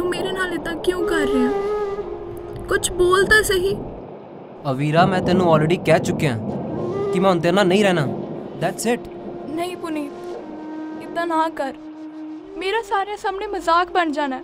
ਤੂੰ ਮੇਰੇ ਨਾਲ ਇਦਾਂ ਕਿਉਂ ਕਰ ਰਿਹਾ ਕੁਝ ਬੋਲ ਤਾਂ ਸਹੀ ਅਵੀਰਾ ਮੈਂ ਤੈਨੂੰ ਆਲਰੇਡੀ ਕਹਿ ਚੁੱਕਿਆ ਕਿ ਮੈਂ ਹੁਣ ਤੇਰੇ ਨਾਲ ਨਹੀਂ ਰਹਿਣਾ ਦੈਟਸ ਇਟ ਨਹੀਂ ਪੁਨੀਤ ਇਦਾਂ ਨਾ ਕਰ ਮੇਰਾ ਸਾਰਿਆਂ ਸਾਹਮਣੇ ਮਜ਼ਾਕ ਬਣ ਜਾਣਾ ਹੈ।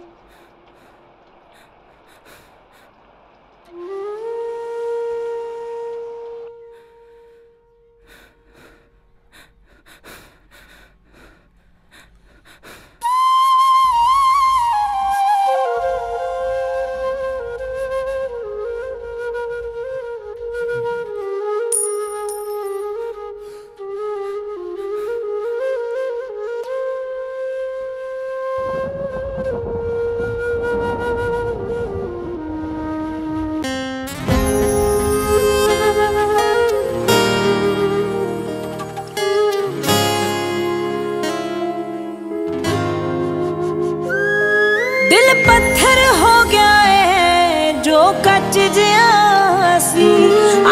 ਦਿਲ ਪੱਥਰ ਹੋ ਗਿਆ ਏ, ਜੋ ਕੱਚ ਜਿਆ ਸੀ।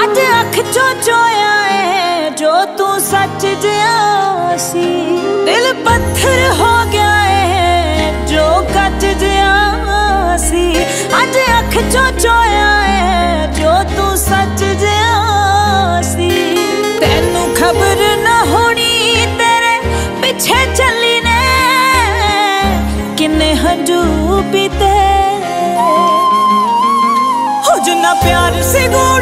ਅੱਜ ਅੱਖ ਚੋਂ ਚੋਇਆ ਏ, ਜੋ ਤੂੰ ਸੱਚ ਜਿਹਾ ਸੀ। ਦਿਲ ਪੱਥਰ ਹੋ ਗਿਆ ਏ, ਜੋ ਕੱਚ ਜਿਹਾ ਸੀ। ਅੱਜ ਅੱਖ ਚੋਂ ਚੋਇਆ ਏ, ਜੋ ਤੂੰ ਸੱਚ ਜਿਹਾ ਸੀ। ਤੈਨੂੰ ਖਬਰ ਨਾ ਹੋਣੀ ਤੇਰੇ ਪਿੱਛੇ ਚੱਲੀ ਨੇ ਕਿੰਨੇ ਹੰਝੂ पीते हो। जुना प्यार से गो।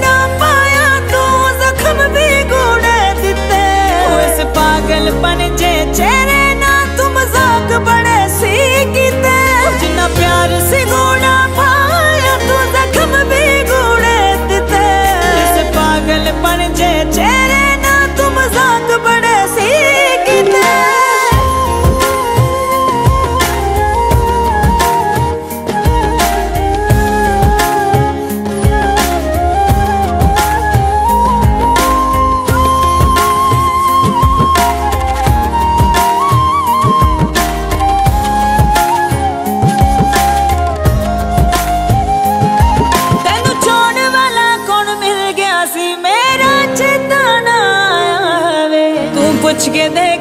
ਤੂੰ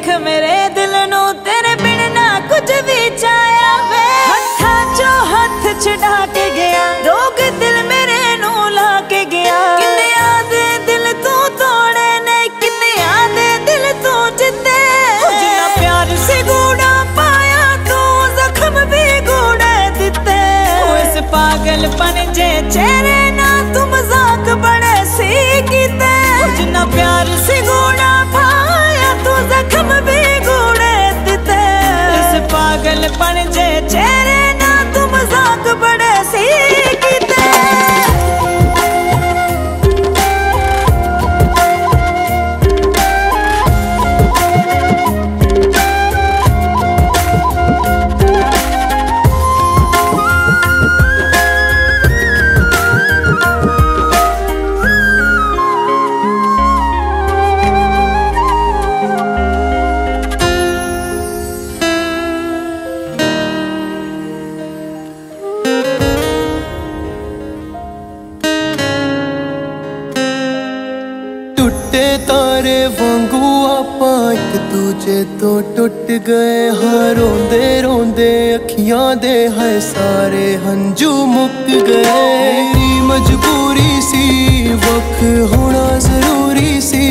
ਇੱਕ ਦੂਜੇ ਤੋਂ ਟੁੱਟ ਗਏ ਹਾਂ ਰੋਂਦੇ ਰੋਂਦੇ ਅੱਖੀਆਂ ਦੇ ਹੈ ਸਾਰੇ ਹੰਝੂ ਮੁੱਕ ਗਏ ਮੇਰੀ ਮਜਬੂਰੀ ਸੀ ਵਕ ਹੋਣਾ ਜ਼ਰੂਰੀ ਸੀ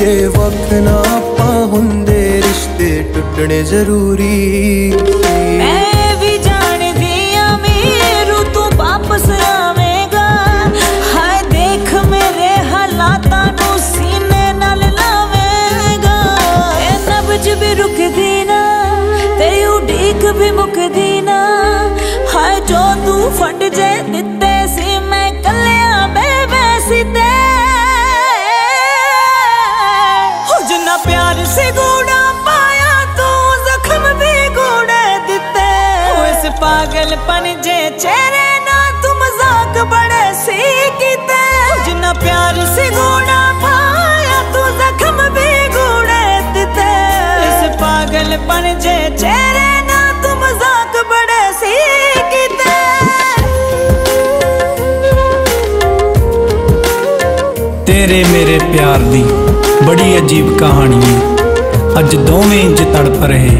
ਜੇ ਵਕ ਨਾ ਆਪਾਂ ਹੁੰਦੇ ਰਿਸ਼ਤੇ ਟੁੱਟਣੇ ਜ਼ਰੂਰੀ ਸੀ पागलपन जे चेहरे ना, तुम जाक बड़े सी कीते जिन्ना प्यार से गुणा पाया तू जख्म भी गुड़े दिते इस पागलपन जे चेहरे ना, तुम जाक बड़े सी कीते तेरे मेरे प्यार दी बड़ी अजीब कहानी है। अज दोवें इंच तड़प रहे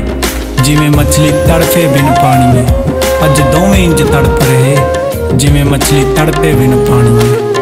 जिमें मछली तड़फे बिन पानी में ਅੱਜ ਦੋਵੇਂ ਇੰਜ ਤੜਪ ਰਹੇ ਜਿਵੇਂ ਮੱਛਲੀ ਤੜਪੇ ਬਿਨ ਪਾਣੀ।